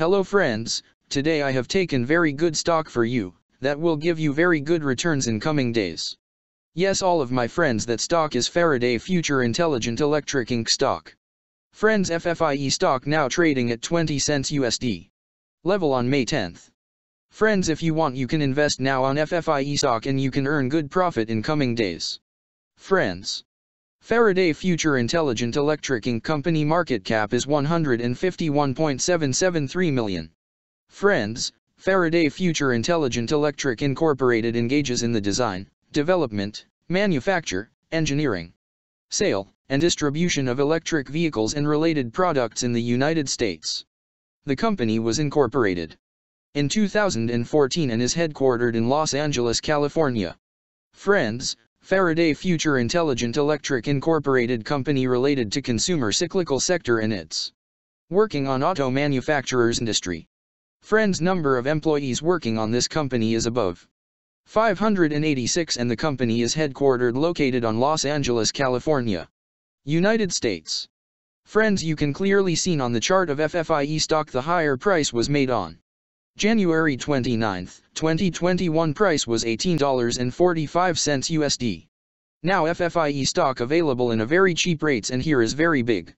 Hello friends, today I have taken very good stock for you, that will give you very good returns in coming days. Yes all of my friends that stock is Faraday Future Intelligent Electric Inc. stock. Friends FFIE stock now trading at 20 cents USD. Level on May 10th. Friends if you want you can invest now on FFIE stock and you can earn good profit in coming days. Friends. Faraday Future Intelligent Electric Inc. company market cap is 151.773 million. Friends, Faraday Future Intelligent Electric Incorporated engages in the design, development, manufacture, engineering, sale, and distribution of electric vehicles and related products in the United States. The company was incorporated in 2014 and is headquartered in Los Angeles, California. Friends, Faraday Future Intelligent Electric Incorporated company related to consumer cyclical sector and its working on auto manufacturers industry. Friends number of employees working on this company is above 586 and the company is headquartered located on Los Angeles, California, United States. Friends you can clearly seen on the chart of FFIE stock the higher price was made on January 29, 2021 price was $18.45 USD. Now FFIE stock available in a very cheap rates and here is very big.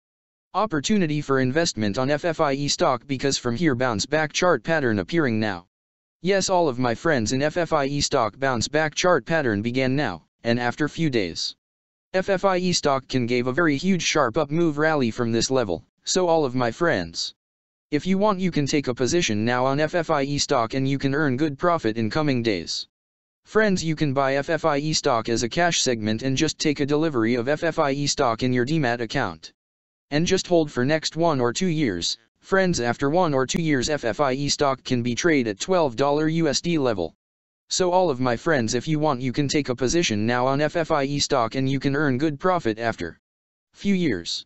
Opportunity for investment on FFIE stock because from here bounce back chart pattern appearing now. Yes all of my friends in FFIE stock bounce back chart pattern began now, and after few days. FFIE stock can gave a very huge sharp up move rally from this level, so all of my friends. If you want you can take a position now on FFIE stock and you can earn good profit in coming days. Friends you can buy FFIE stock as a cash segment and just take a delivery of FFIE stock in your demat account. And just hold for next one or two years, friends after one or two years FFIE stock can be trade at $12 USD level. So all of my friends if you want you can take a position now on FFIE stock and you can earn good profit after few years.